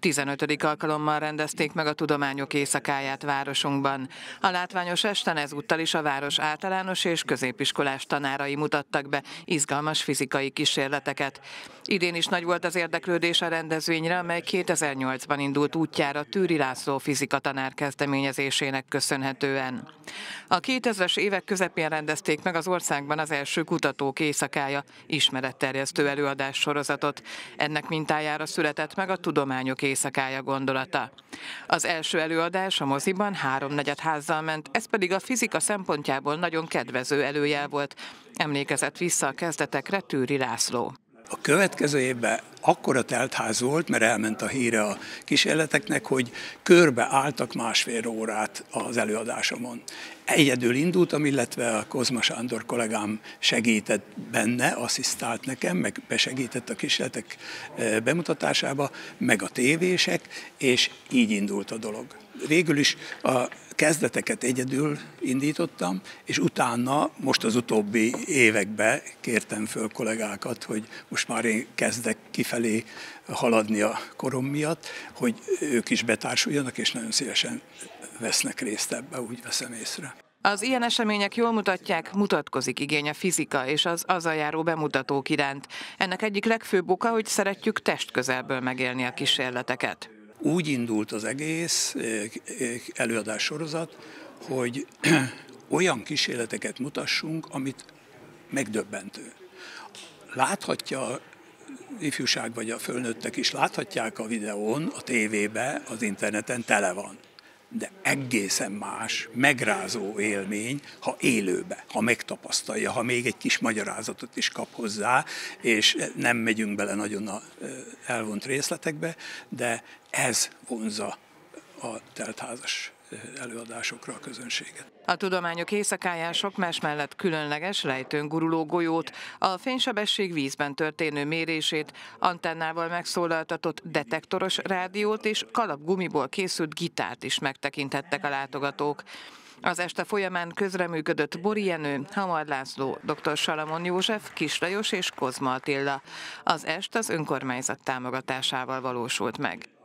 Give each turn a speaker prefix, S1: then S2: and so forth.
S1: 15. alkalommal rendezték meg a Tudományok Éjszakáját városunkban. A látványos esten ezúttal is a város általános és középiskolás tanárai mutattak be izgalmas fizikai kísérleteket. Idén is nagy volt az érdeklődés a rendezvényre, amely 2008-ban indult útjára Tűri László fizika tanár kezdeményezésének köszönhetően. A 2000-es évek közepén rendezték meg az országban az első kutatók éjszakája ismeretterjesztő előadás sorozatot. Ennek mintájára született meg a Tudományok éjszakája gondolata. Az első előadás a moziban háromnegyed házzal ment, ez pedig a fizika szempontjából nagyon kedvező előjel volt, emlékezett vissza a kezdetekre Tűri László.
S2: A következő évben akkora teltház volt, mert elment a híre a kísérleteknek, hogy körbe álltak másfél órát az előadásomon. Egyedül indultam, illetve a Kozma Sándor kollégám segített benne, asszisztált nekem, meg besegített a kísérletek e, bemutatásába, meg a tévések, és így indult a dolog. Végül is a kezdeteket egyedül indítottam, és utána, most az utóbbi években kértem föl kollégákat, hogy most már én kezdek kifelé haladni a korom miatt, hogy ők is betársuljanak, és nagyon szívesen vesznek részt ebbe, úgy veszem észre.
S1: Az ilyen események jól mutatják, mutatkozik igény a fizika és az az a járó bemutatók iránt. Ennek egyik legfőbb oka, hogy szeretjük testközelből megélni a kísérleteket
S2: úgy indult az egész előadás sorozat, hogy olyan kísérleteket mutassunk, amit megdöbbentő. Láthatja ifjúság vagy a fölnőttek is láthatják a videón, a tévébe, az interneten tele van de egészen más, megrázó élmény, ha élőbe, ha megtapasztalja, ha még egy kis magyarázatot is kap hozzá, és nem megyünk bele nagyon a elvont részletekbe, de ez vonza a teltházas előadásokra a közönséget.
S1: A tudományok éjszakáján sok más mellett különleges lejtőn guruló golyót, a fénysebesség vízben történő mérését, antennával megszólaltatott detektoros rádiót és kalapgumiból készült gitárt is megtekinthettek a látogatók. Az este folyamán közreműködött Bori Jenő, Hamar László, dr. Salamon József, Kislajos és Kozma Attila. Az est az önkormányzat támogatásával valósult meg.